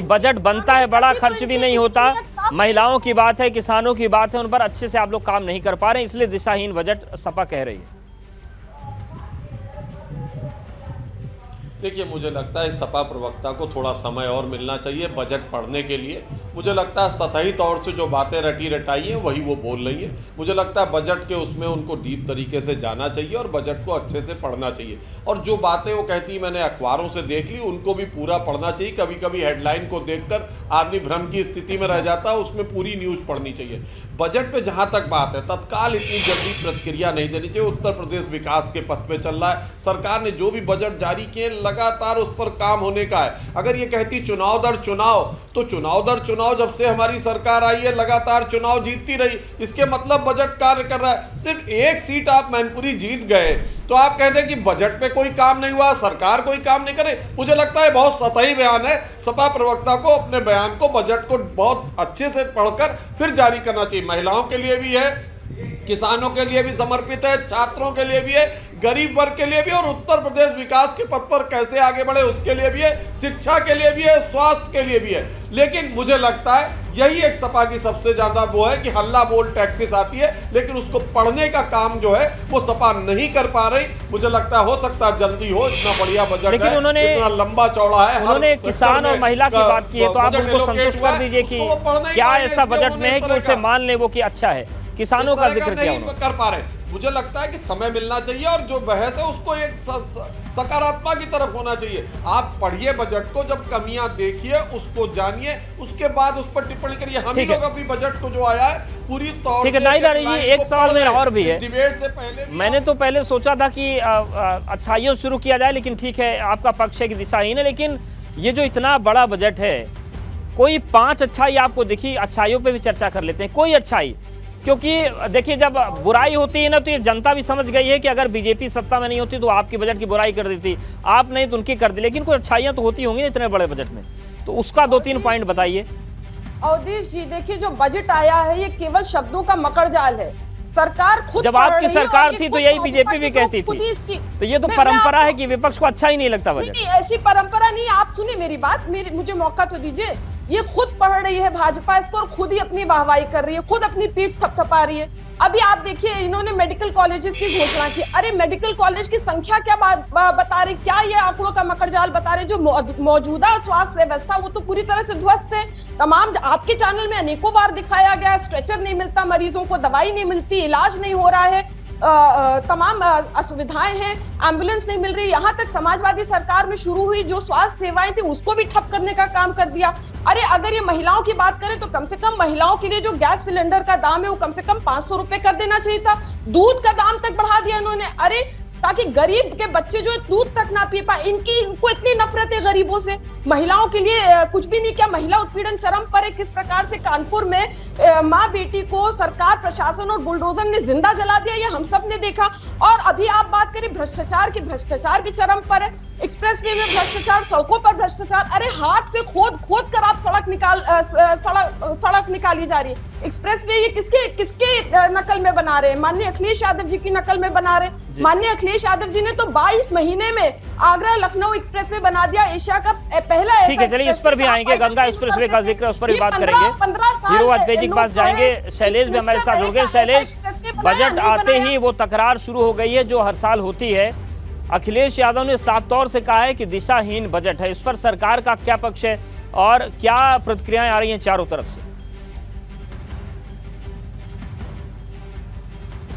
Budget बनता है, बड़ा खर्च भी नहीं होता। महिलाओं की बात है, किसानों की बात है, उन पर अच्छे से आप लोग काम नहीं कर पा रहे इसलिए दिशाहीन बजट सपा कह रही है। देखिए, मुझे लगता है सपा प्रवक्ता को थोड़ा समय और मिलना चाहिए बजट पढ़ने के लिए। मुझे लगता है सतही तौर से जो बातें रटी रटाई हैं, वही वो बोल रही हैं। मुझे लगता है बजट के उसमें उनको डीप तरीके से जाना चाहिए और बजट को अच्छे से पढ़ना चाहिए। और जो बातें वो कहती मैंने अखबारों से देख ली, उनको भी पूरा पढ़ना चाहिए। कभी कभी हेडलाइन को देखकर आदमी भ्रम की स्थिति में रह जाता है, उसमें पूरी न्यूज़ पढ़नी चाहिए। बजट पे जहाँ तक बात है, तत्काल इतनी जल्दी प्रतिक्रिया नहीं देनी चाहिए। उत्तर प्रदेश विकास के पथ पर चल रहा है। सरकार ने जो भी बजट जारी किए लगातार उस पर काम होने का है। अगर ये कहती चुनाव दर चुनाव तो चुनाव दर चुनाव जब से हमारी सरकार आई है, लगातार चुनाव जीतती रही। इसके मतलब बजट कार्य कर रहा है। सिर्फ़ एक सीट आप मैनपुरी जीत गए तो आप कहते हैं कि बजट पे कोई काम नहीं हुआ, सरकार कोई काम नहीं करे। मुझे लगता है बहुत सतही बयान है। सपा प्रवक्ता को अपने बयान को, बजट को बहुत अच्छे से पढ़कर फिर जारी करना चाहिए। महिलाओं के लिए भी है किसानों के लिए भी समर्पित है छात्रों के लिए भी है गरीब वर्ग के लिए भी और उत्तर प्रदेश विकास के पथ पर कैसे आगे बढ़े उसके लिए भी है शिक्षा के लिए भी है स्वास्थ्य के लिए भी है। लेकिन मुझे लगता है यही एक सपा की सबसे ज़्यादा वो है कि हल्ला बोल टैक्टिस आती है लेकिन उसको पढ़ने का काम जो है वो सपा नहीं कर पा रही। मुझे लगता है हो सकता है जल्दी हो इतना बढ़िया बजट लेकिन उन्होंने इतना लंबा चौड़ा है उन्होंने किसान और महिला की बात की है तो आप उनको संतुष्ट कर दीजिए कि क्या ऐसा बजट में है कि उसे मान ले वो कि अच्छा है। किसानों का ज़िक्र किया उन्होंने। कर पा रहे। मुझे लगता है कि समय मिलना चाहिए और जो बहस है उसको एक सकारात्मक की तरफ़ होना चाहिए। आप पढ़िए बजट को जब कमियाँ देखिए उसको जानिए उसके बाद उस पर टिप्पणी करिए। हम लोग अभी बजट को जो आया है पूरी तौर ठीक है जी एक सवाल मेरा और भी है। डिबेट से पहले मैंने तो पहले सोचा था कि अच्छाइयों शुरू किया जाए लेकिन ठीक है आपका पक्ष है कि दिशाहीन है लेकिन ये जो इतना बड़ा बजट है कोई पाँच अच्छाई आपको दिखी अच्छाइयों पे भी चर्चा कर लेते हैं। कोई अच्छाई क्योंकि देखिए जब बुराई होती है ना तो ये जनता भी समझ गई है कि अगर बीजेपी सत्ता में नहीं होती तो आपकी बजट की बुराई कर देती। आप नहीं तो उनकी कर दी। लेकिन कुछ अच्छाइयाँ तो होती होंगी इतने बड़े बजट में। तो उसका दो तीन पॉइंट बताइए। अवधेश जी देखिए जो बजट आया है ये केवल शब्दों का मकर जाल है। सरकार खुद जब आपकी सरकार थी तो यही बीजेपी भी कहती थी। तो ये तो परंपरा है कि विपक्ष को अच्छा ही नहीं लगता बजट। ऐसी परंपरा नहीं आप सुनिए मेरी बात। मेरी मुझे मौका तो दीजिए। ये खुद पढ़ रही है भाजपा, इसको और खुद ही अपनी वाहवाही कर रही है, खुद अपनी पीठ थपथपा रही है। अभी आप देखिए, इन्होंने मेडिकल कॉलेजेस की घोषणा की। अरे मेडिकल कॉलेज की संख्या क्या बता रही? क्या ये आंकड़ों का मकड़जाल बता रहे जो मौजूदा स्वास्थ्य व्यवस्था, वो तो पूरी तरह से ध्वस्त है। तमाम आपके चैनल में अनेकों बार दिखाया गया स्ट्रेचर नहीं मिलता, मरीजों को दवाई नहीं मिलती, इलाज नहीं हो रहा है। तमाम असुविधाएँ हैं एंबुलेंस नहीं मिल रही। यहाँ तक समाजवादी सरकार में शुरू हुई, जो स्वास्थ्य सेवाएँ थी, उसको भी ठप करने का काम कर दिया। अरे, अगर ये महिलाओं की बात करें तो कम से कम महिलाओं के लिए जो गैस सिलेंडर का दाम है, वो कम से कम पाँच सौ रुपए कर देना चाहिए था। दूध का दाम तक बढ़ा दिया उन्होंने। अरे ताकि गरीब के बच्चे जो है, दूध तक ना पी पाए। इनकी, इनको इतनी नफरत है गरीबों से। महिलाओं के लिए कुछ भी नहीं किया। महिला उत्पीड़न चरम पर है। किस प्रकार से कानपुर में माँ बेटी को सरकार, प्रशासन और बुलडोजर ने ज़िंदा जला दिया, ये हम सबने देखा। और अभी आप बात करें, भ्रष्टाचार की भ्रष्टाचार भी चरम पर है। एक्सप्रेस वे में भ्रष्टाचार, सड़कों पर भ्रष्टाचार। अरे हाथ से खोद खोद कर आप सड़क निकाल सड़क सड़क निकाली जा रही है। एक्सप्रेस वे ये किसके किसके नकल में बना रहे हैं? माननीय अखिलेश यादव जी की नकल में बना रहे माननीय अखिलेश यादव जी ने तो 22 महीने में आगरा लखनऊ एक्सप्रेस वे बना दिया एशिया का पहला ठीक है चलिए इस पर भी आएँगे गंगा एक्सप्रेस वे का ज़िक्र उस पर भी बात करेंगे। हीरो वाजपेयी के पास जाएँगे शैलेश भी हमारे साथ जुड़ गए शैलेश बजट आते ही वो तकरार शुरू हो गई है जो हर साल होती है। अखिलेश यादव ने साफ़ तौर से कहा है कि दिशाहीन बजट है। इस पर सरकार का क्या पक्ष है और क्या प्रतिक्रियाएँ आ रही हैं चारों तरफ़ से?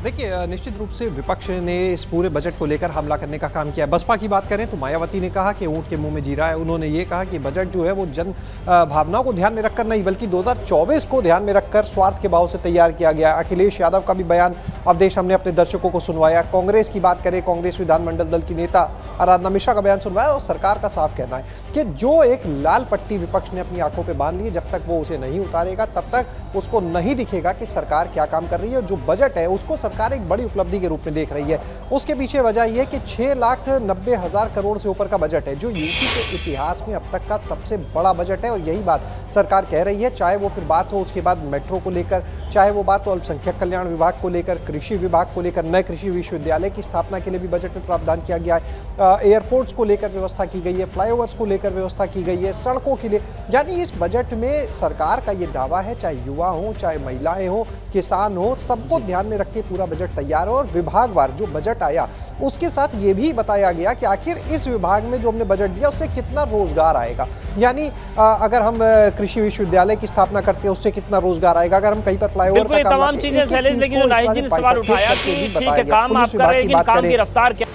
देखिए निश्चित रूप से विपक्ष ने इस पूरे बजट को लेकर हमला करने का काम किया। बसपा की बात करें तो मायावती ने कहा कि ऊँट के मुँह में जी रहा है। उन्होंने ये कहा कि बजट जो है वो जन भावनाओं को ध्यान में रखकर नहीं, बल्कि 2024 को ध्यान में रखकर स्वार्थ के भाव से तैयार किया गया। अखिलेश यादव का भी बयान अवधेश हमने अपने दर्शकों को सुनवाया। कांग्रेस की बात करें, कांग्रेस विधानमंडल दल की नेता आराधना मिश्रा का बयान सुनवाया और सरकार का साफ़ कहना है कि जो एक लाल पट्टी विपक्ष ने अपनी आँखों पर बाँध ली जब तक वो उसे नहीं उतारेगा, तब तक उसको नहीं दिखेगा कि सरकार क्या काम कर रही है और जो बजट है उसको सरकार एक बड़ी उपलब्धि के रूप में देख रही है। उसके पीछे वजह यह कि छह लाख नब्बे हज़ार करोड़ से ऊपर का बजट है जो यूपी के इतिहास में अब तक का सबसे बड़ा बजट है। और यही बात सरकार कह रही है चाहे वो फिर बात हो उसके बाद मेट्रो को लेकर चाहे वो बात हो अल्पसंख्यक कल्याण विभाग को लेकर कृषि विभाग को लेकर नए कृषि विश्वविद्यालय की स्थापना के लिए भी बजट में प्रावधान किया गया है। एयरपोर्ट्स को लेकर व्यवस्था की गई है फ्लाईओवर्स को लेकर व्यवस्था की गई है सड़कों के लिए। यानी इस बजट में सरकार का ये दावा है चाहे युवा हो चाहे महिलाएँ हो किसान हो सबको ध्यान में रख के पूरा बजट तैयार हो और विभागवार जो बजट आया उसके साथ ये भी बताया गया कि आखिर इस विभाग में जो हमने बजट दिया उससे कितना रोज़गार आएगा। यानी अगर हम कृषि विश्वविद्यालय की स्थापना करते हैं उससे कितना रोज़गार आएगा? अगर हम कहीं पर फ्लाईओवर का तमाम चीज़ें लेकिन जो जी ने सवाल उठाया कि ठीक है काम आप कर रहे हैं लेकिन काम की रफ्तार क्या?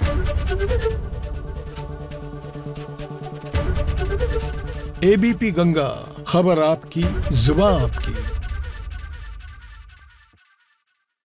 एबीपी गंगा खबर आपकी जुबा आपकी।